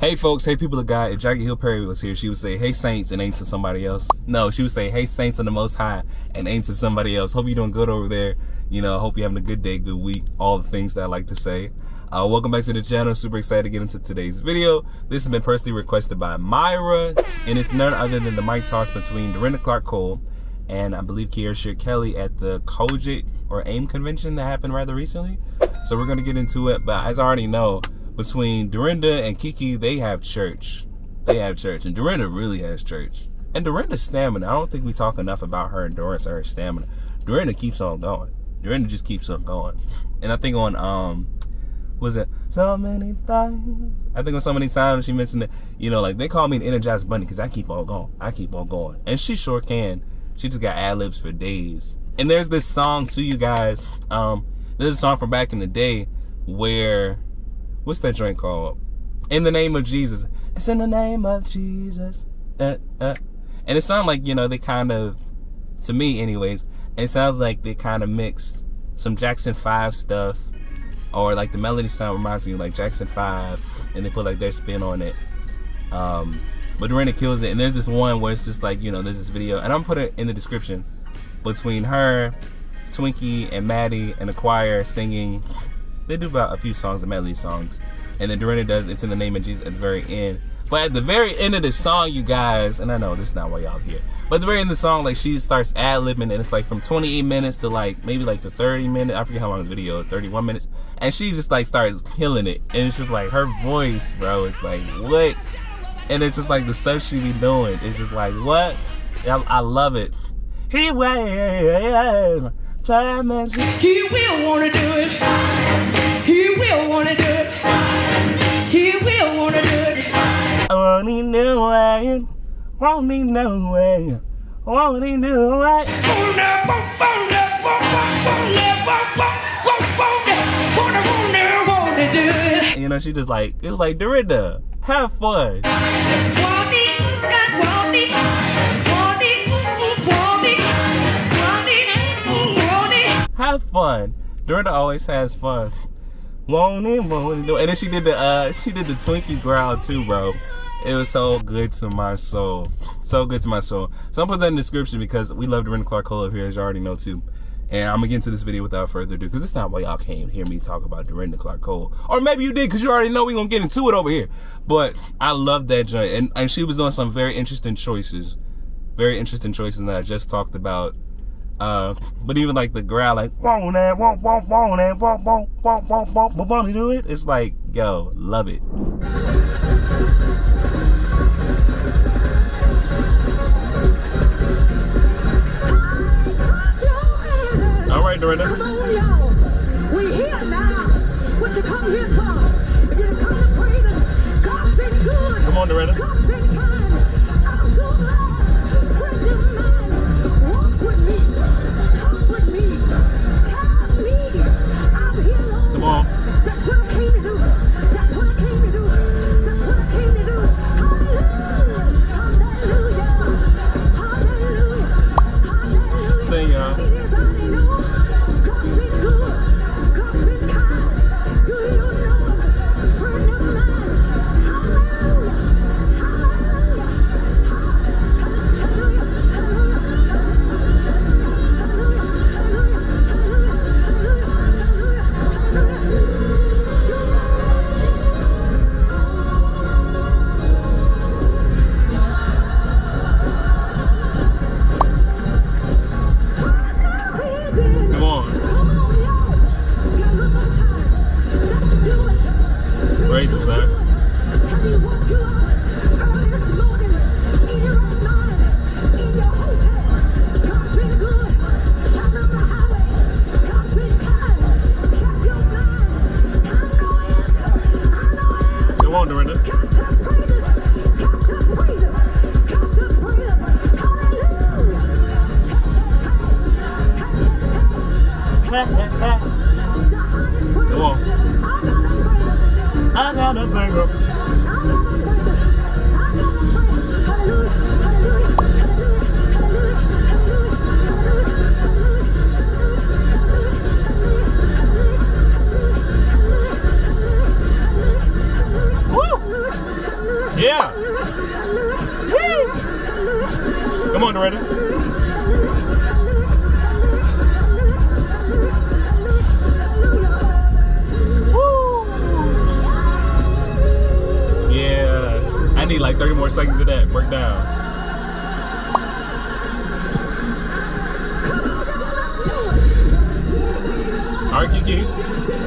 Hey folks, hey people of God, if Jackie Hill Perry was here, she would say, hey saints and ain't to somebody else. No, she would say, hey saints of the most high and ain't to somebody else. Hope you're doing good over there. You know, hope you're having a good day, good week, all the things that I like to say. Uh, welcome back to the channel. Super excited to get into today's video. This has been personally requested by Myra, and it's none other than the mic toss between Dorinda Clark Cole and I believe Kierra Kelly at the COGIC or AIM convention that happened rather recently. So we're going to get into it, but as I already know, between Dorinda and Kiki, they have church. They have church. And Dorinda really has church. And Dorinda's stamina, I don't think we talk enough about her endurance or her stamina. Dorinda keeps on going. Dorinda just keeps on going. And I think on um was it so many times? I think on so many times she mentioned that, you know, like they call me an energized bunny because I keep on going. I keep on going. And she sure can. She just got ad libs for days. And there's this song to you guys. Um, there's a song from back in the day where what's that drink called? In the name of Jesus. It's in the name of Jesus. Uh, uh. And it sounds like, you know, they kind of, to me anyways, it sounds like they kind of mixed some Jackson 5 stuff, or like the melody sound reminds me of like Jackson 5, and they put like their spin on it. Um, but Dorinda kills it, and there's this one where it's just like, you know, there's this video, and I'm put it in the description, between her, Twinkie, and Mattie, and the choir singing they do about a few songs, the medley songs. And then Dorinda does It's in the Name of Jesus at the very end. But at the very end of the song, you guys, and I know this is not why y'all here, but at the very end of the song, like she starts ad libbing, and it's like from 28 minutes to like maybe like the 30 minute. I forget how long the video is, 31 minutes, and she just like starts killing it, and it's just like her voice, bro. It's like what, and it's just like the stuff she be doing. It's just like what, I, I love it. He try He will wanna do it. He will wanna do it. He will wanna do it. I want him to way. Want him to way. Want him to way. You know, she just like, it's like Dorinda, have fun. Have fun. Dorinda always has fun. Want it, want it. And then she did the uh she did the Twinkie growl too, bro. It was so good to my soul. So good to my soul. So I'm put that in the description because we love Dorinda Clark Cole up here, as you already know too. And I'm gonna get into this video without further ado, because it's not why y'all came hear me talk about Dorinda Clark Cole. Or maybe you did, because you already know we gonna get into it over here. But I love that joint. And, and she was doing some very interesting choices. Very interesting choices that I just talked about uh, but even like the growl, like won't that, won't, won't, won't that, won't, won't, won't, won't, won't, won't, won't do it. It's like, yo, love it. All right, Dorinda. Come on, y'all. We here now. What you come here for? If you come to praise Him, God's been good. Come on, Dorinda. God's razor, Zach. Need like 30 more seconds of that. Break down. All right, Kiki.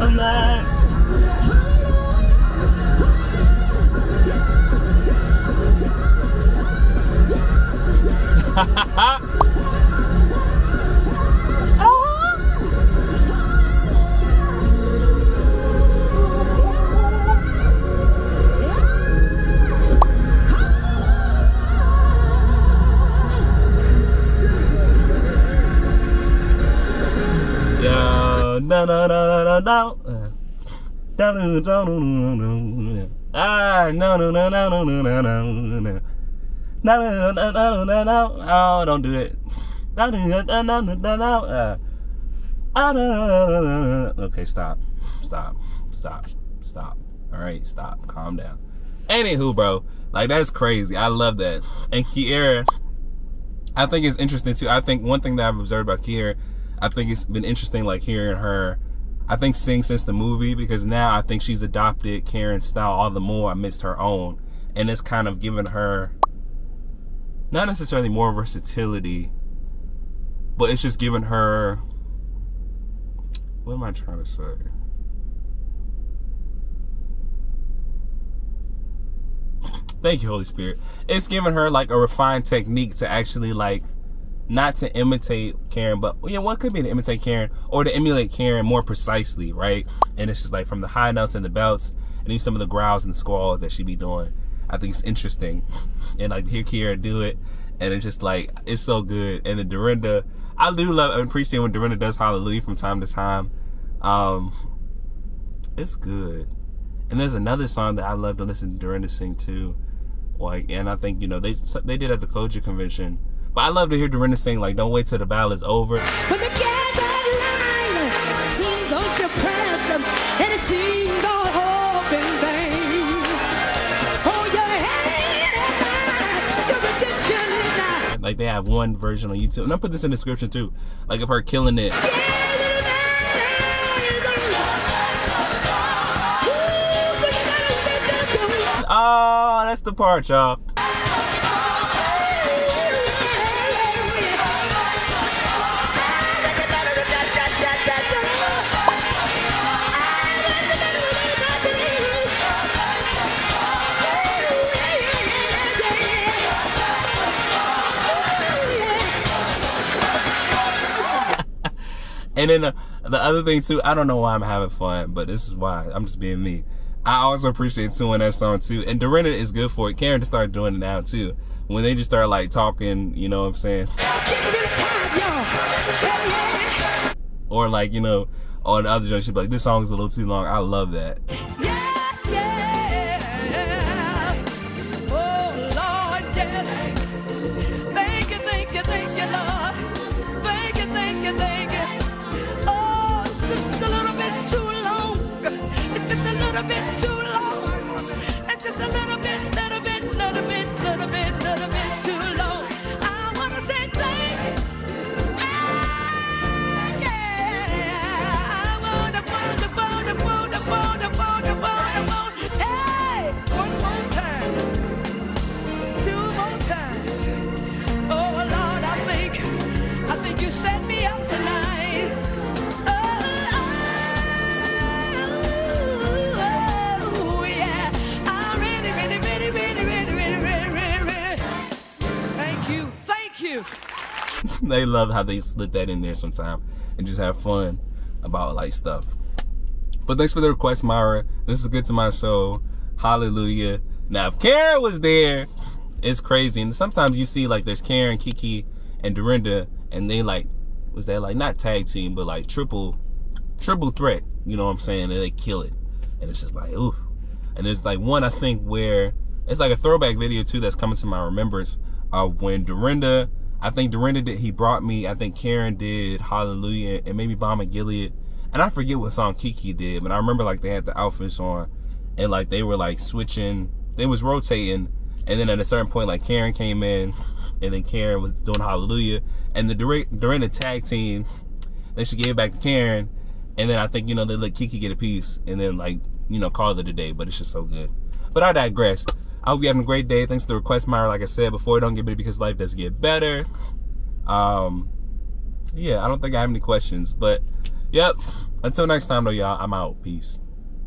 alive. Ha ha ha! No. Ah. Oh, don't do it. Okay, stop, stop, stop, stop. All right, stop. Calm down. Anywho, bro, like that's crazy. I love that. And Kierra, I think it's interesting too. I think one thing that I've observed about Kierra, I think it's been interesting, like hearing her. I think sing since the movie because now I think she's adopted Karen's style all the more amidst her own, and it's kind of given her not necessarily more versatility, but it's just given her. What am I trying to say? Thank you, Holy Spirit. It's given her like a refined technique to actually like not to imitate Karen, but yeah, what could be to imitate Karen or to emulate Karen more precisely, right? And it's just like from the high notes and the belts, and even some of the growls and squalls that she be doing. I think it's interesting, and like hear Kierra do it, and it's just like it's so good. And the Dorinda, I do love and appreciate when Dorinda does Hallelujah from time to time. Um, it's good. And there's another song that I love to listen to Dorinda sing too. Like, and I think you know they they did at the COGIC convention. But I love to hear Dorinda sing like "Don't wait till the battle is over." The line seems undepressed and it seems all hope in vain. Your head high, your redemption. Like they have one version on YouTube, and I'll put this in the description too. Like of her killing it. Oh, that's the part, y'all. And then the, the other thing too, I don't know why I'm having fun, but this is why. I'm just being me. I also appreciate doing that song too. And Dorinda is good for it. Karen just started doing it now too. When they just start like talking, you know what I'm saying? Or like, you know, on the other joint, she'd be like, this song is a little too long. I love that. been too long. It's just a little. they love how they slip that in there sometime and just have fun about like stuff. But thanks for the request, Myra. This is good to my soul. Hallelujah. Now, if Karen was there, it's crazy. And sometimes you see like there's Karen, Kiki, and Dorinda, and they like was that like not tag team, but like triple, triple threat. You know what I'm saying? And they kill it, and it's just like ooh. And there's like one I think where it's like a throwback video too that's coming to my remembrance of when Dorinda, I think Dorinda did he brought me. I think Karen did Hallelujah, and maybe Balm in Gilead, and I forget what song Kiki did, but I remember like they had the outfits on, and like they were like switching. They was rotating and then at a certain point, like Karen came in, and then Karen was doing Hallelujah, and the the tag team, then she gave it back to Karen, and then I think you know they let Kiki get a piece, and then like you know call it a day. But it's just so good. But I digress. I hope you're having a great day. Thanks to the request, Myra. Like I said before, don't get better because life does get better. Um, yeah, I don't think I have any questions, but yep. Until next time, though, y'all. I'm out. Peace.